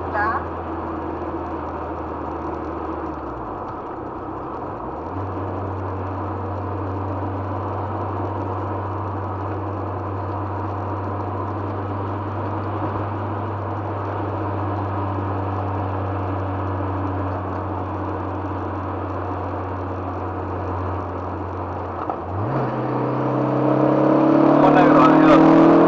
kota Thank you.